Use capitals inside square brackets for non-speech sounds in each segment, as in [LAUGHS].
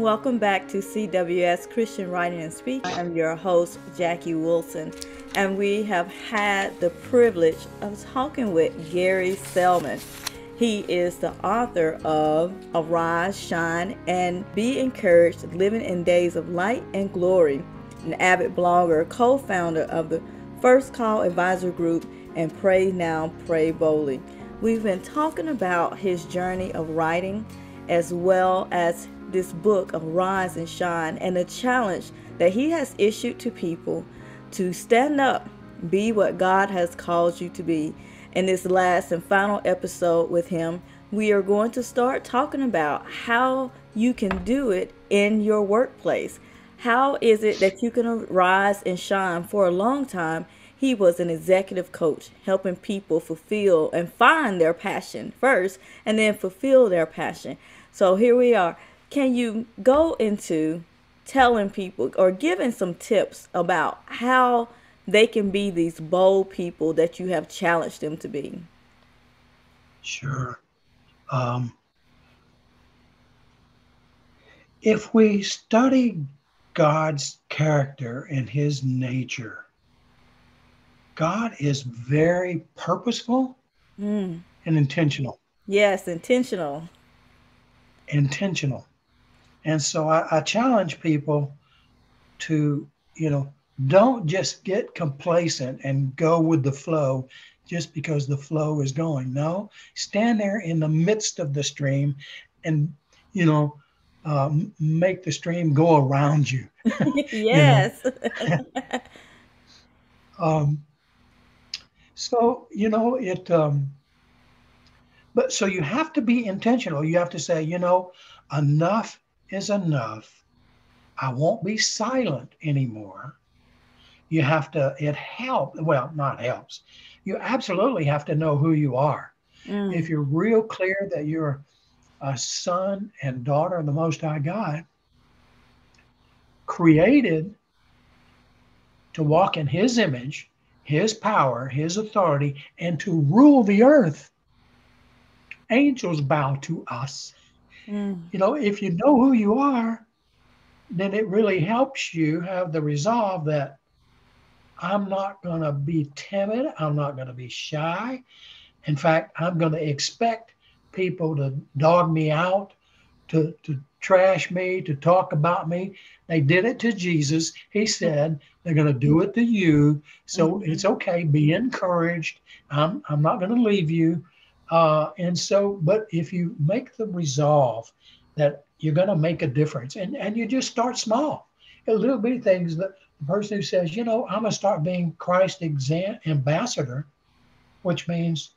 Welcome back to CWS Christian Writing and Speaking. I'm your host, Jacqui Wilson, and we have had the privilege of talking with Gary Selman. He is the author of Arise, Shine, and Be Encouraged Living in Days of Light and Glory, an avid blogger, co founder of the First Call Advisor Group, and Pray Now, Pray Boldly. We've been talking about his journey of writing as well as this book of Rise and Shine and the challenge that he has issued to people to stand up, be what God has called you to be. In this last and final episode with him, we are going to start talking about how you can do it in your workplace. How is it that you can rise and shine for a long time? He was an executive coach, helping people fulfill and find their passion first and then fulfill their passion. So here we are can you go into telling people or giving some tips about how they can be these bold people that you have challenged them to be? Sure. Um, if we study God's character and his nature, God is very purposeful mm. and intentional. Yes, intentional. Intentional. And so I, I challenge people to, you know, don't just get complacent and go with the flow just because the flow is going. No, stand there in the midst of the stream and, you know, um, make the stream go around you. [LAUGHS] [LAUGHS] yes. [LAUGHS] um, so, you know, it, um, but so you have to be intentional. You have to say, you know, enough is enough. I won't be silent anymore. You have to, it helps. Well, not helps. You absolutely have to know who you are. Mm. If you're real clear that you're a son and daughter of the Most High God, created to walk in His image, His power, His authority, and to rule the earth, angels bow to us. Mm. You know, if you know who you are, then it really helps you have the resolve that I'm not going to be timid. I'm not going to be shy. In fact, I'm going to expect people to dog me out, to, to trash me, to talk about me. They did it to Jesus. He said they're going to do it to you. So mm-hmm. it's okay. Be encouraged. I'm, I'm not going to leave you. Uh, and so, but if you make the resolve that you're going to make a difference, and, and you just start small, a little bitty things that the person who says, you know, I'm going to start being Christ exam- ambassador, which means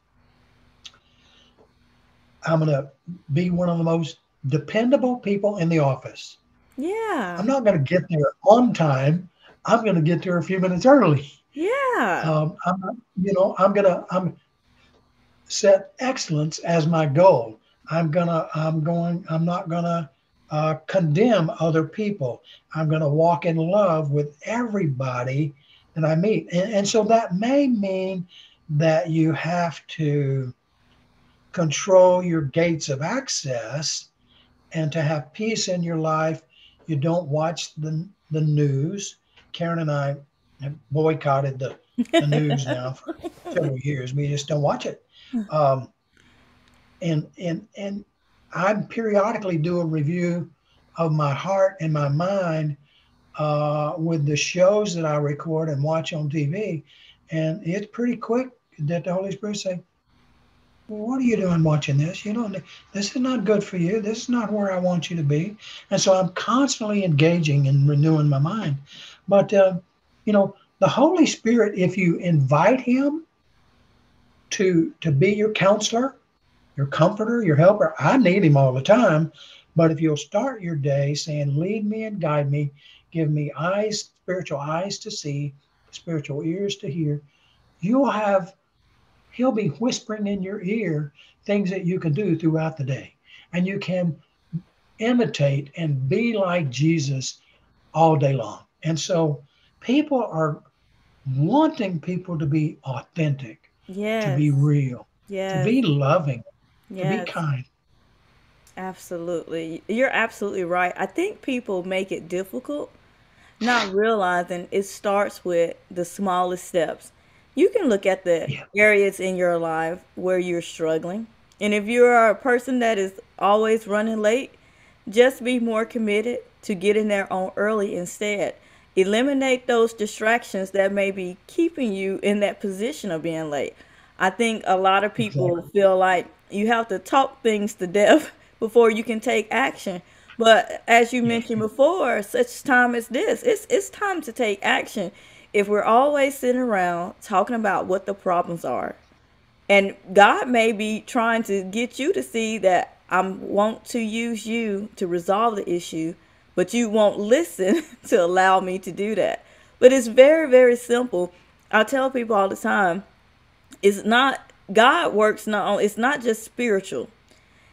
I'm going to be one of the most dependable people in the office. Yeah. I'm not going to get there on time. I'm going to get there a few minutes early. Yeah. Um, I'm, you know, I'm going to, I'm, set excellence as my goal. I'm gonna, I'm going, I'm not gonna uh, condemn other people. I'm gonna walk in love with everybody that I meet. And, and so that may mean that you have to control your gates of access and to have peace in your life. You don't watch the, the news. Karen and I have boycotted the, the news [LAUGHS] now for several years. We just don't watch it. Um, and and and I periodically do a review of my heart and my mind uh, with the shows that I record and watch on TV, and it's pretty quick that the Holy Spirit say, well, "What are you doing watching this? You know, this is not good for you. This is not where I want you to be." And so I'm constantly engaging and renewing my mind. But uh, you know, the Holy Spirit, if you invite Him to to be your counselor, your comforter, your helper. I need him all the time. But if you'll start your day saying, lead me and guide me, give me eyes, spiritual eyes to see, spiritual ears to hear, you'll have, he'll be whispering in your ear things that you can do throughout the day. And you can imitate and be like Jesus all day long. And so people are wanting people to be authentic yes. to be real, yes. to be loving, yes. to be kind. Absolutely. You're absolutely right. I think people make it difficult, not [SIGHS] realizing it starts with the smallest steps. You can look at the Yeah, areas in your life where you're struggling. And if you are a person that is always running late, just be more committed to getting there on early instead. Eliminate those distractions that may be keeping you in that position of being late. I think a lot of people exactly. feel like you have to talk things to death [LAUGHS] before you can take action. But as you mentioned before, such time as this, it's it's time to take action. If we're always sitting around talking about what the problems are, and God may be trying to get you to see that I want to use you to resolve the issue, but you won't listen [LAUGHS] to allow me to do that. But it's very, very simple. I tell people all the time, it's not God works not on it's not just spiritual.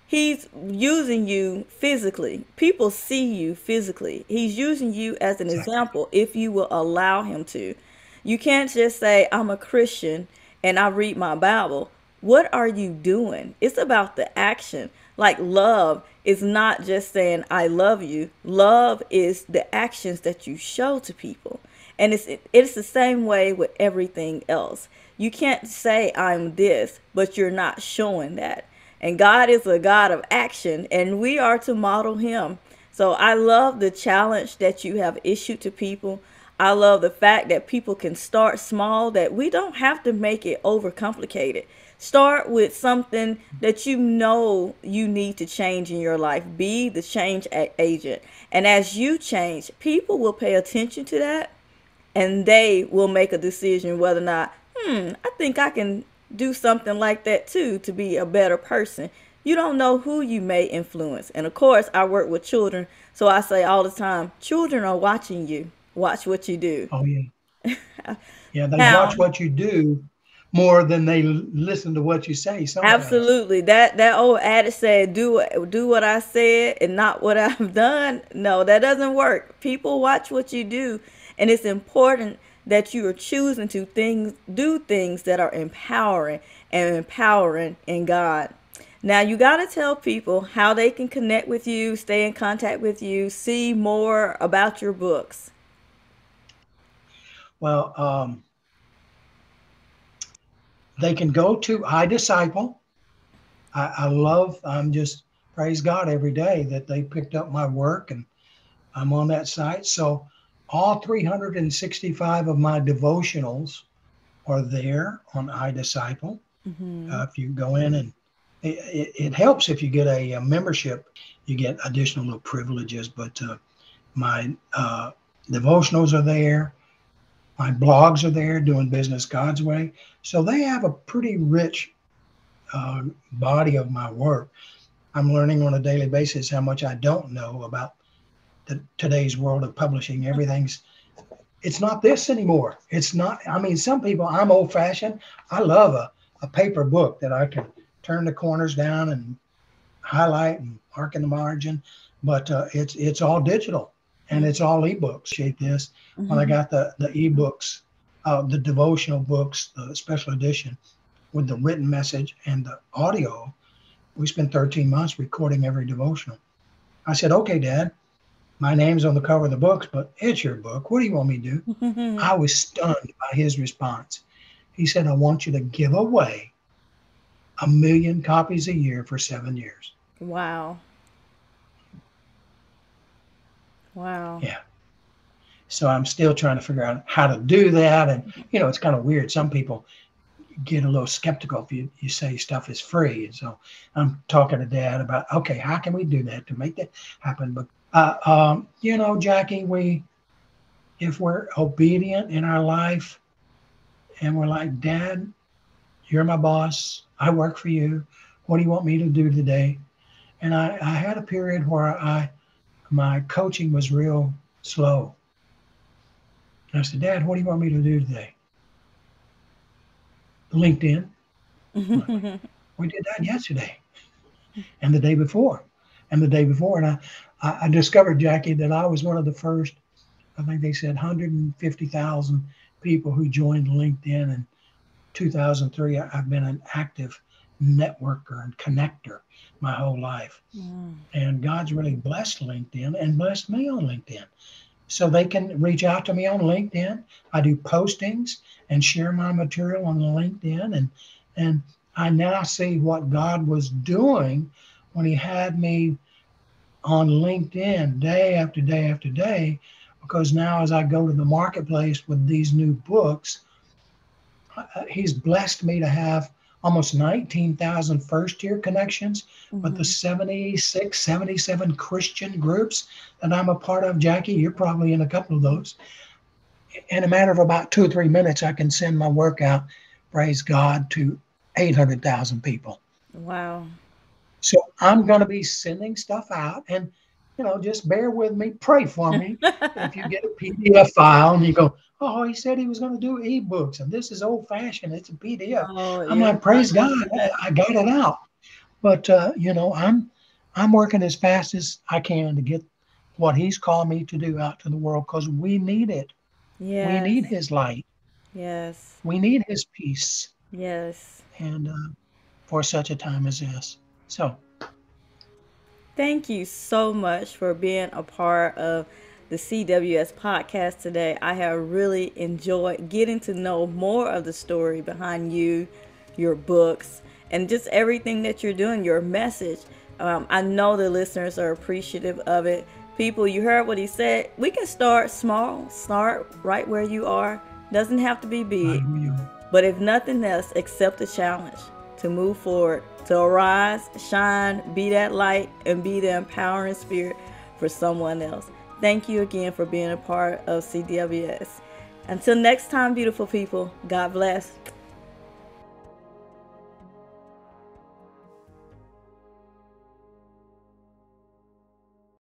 He's using you physically. People see you physically. He's using you as an example if you will allow him to. You can't just say, I'm a Christian and I read my Bible. What are you doing? It's about the action. Like love is not just saying, I love you. Love is the actions that you show to people. And it's it's the same way with everything else. You can't say I'm this, but you're not showing that. And God is a God of action, and we are to model Him. So I love the challenge that you have issued to people. I love the fact that people can start small, that we don't have to make it overcomplicated. Start with something that you know you need to change in your life. Be the change agent. And as you change, people will pay attention to that and they will make a decision whether or not, hmm, I think I can do something like that too to be a better person. You don't know who you may influence. And of course, I work with children, so I say all the time, children are watching you. Watch what you do. Oh yeah. [LAUGHS] Yeah, they Now, watch what you do more than they listen to what you say sometimes. absolutely, that that old adage said, "Do do what I said and not what [LAUGHS] I've done." No, that doesn't work. People watch what you do, and it's important that you are choosing to things do things that are empowering and empowering in God. Now you got to tell people how they can connect with you, stay in contact with you, see more about your books. Well, um, they can go to iDisciple. I, I love, I'm just praise God every day that they picked up my work and I'm on that site. So all 365 of my devotionals are there on iDisciple. hmm Uh, if you go in and it, it, it helps if you get a, a membership, you get additional little privileges. But uh, my uh, devotionals are there, my blogs are there, doing business God's way. So they have a pretty rich uh, body of my work. I'm learning on a daily basis how much I don't know about the, today's world of publishing. Everything's it's not this anymore. It's not. I mean, some people. I'm old fashioned. I love a, a paper book that I can turn the corners down and highlight and mark in the margin. But uh, it's it's all digital and it's all ebooks. Shape this when I hmm got the the ebooks, uh, the devotional books, the special edition with the written message and the audio. We spent 13 months recording every devotional. I said, "Okay, Dad, my name's on the cover of the books, but it's your book. What do you want me to do?" [LAUGHS] I was stunned by his response. He said, I want you to give away a million copies a year for seven years. wow. Wow. Yeah. So I'm still trying to figure out how to do that. And, you know, it's kind of weird. Some people get a little skeptical if you, you say stuff is free. And so I'm talking to dad about, okay, how can we do that to make that happen? But, uh, um, you know, Jacqui, we, if we're obedient in our life and we're like, Dad, you're my boss. I work for you. What do you want me to do today? And I, I had a period where I my coaching was real slow. And I said, Dad, what do you want me to do today? LinkedIn. Like, [LAUGHS] we did that yesterday and the day before and the day before. And I, I discovered, Jacqui, that I was one of the first, I think they said 150,000 people who joined LinkedIn in 2003. I- I've been an active networker and connector my whole life. Mm. And God's really blessed LinkedIn and blessed me on LinkedIn. So they can reach out to me on LinkedIn. I do postings and share my material on LinkedIn and and I now see what God was doing when he had me on LinkedIn day after day after day because now as I go to the marketplace with these new books, uh, he's blessed me to have almost 19,000 first year connections, mm-hmm. but the 76, 77 Christian groups that I'm a part of, Jacqui, you're probably in a couple of those. In a matter of about two or three minutes, I can send my work out, praise God, to 800,000 people. Wow. So I'm going to be sending stuff out and, you know, just bear with me, pray for me. [LAUGHS] if you get a PDF file and you go, oh, he said he was going to do ebooks, and this is old fashioned. It's a PDF. Oh, I'm yeah. like, praise God, I got it out. But uh, you know, I'm I'm working as fast as I can to get what He's called me to do out to the world because we need it. Yeah. We need His light. Yes. We need His peace. Yes. And uh, for such a time as this, so. Thank you so much for being a part of the CWS podcast today. I have really enjoyed getting to know more of the story behind you, your books, and just everything that you're doing, your message. Um, I know the listeners are appreciative of it. People, you heard what he said. We can start small, start right where you are. Doesn't have to be big. But if nothing else, accept the challenge to move forward, to arise, shine, be that light, and be the empowering spirit for someone else. Thank you again for being a part of CWS. Until next time, beautiful people, God bless.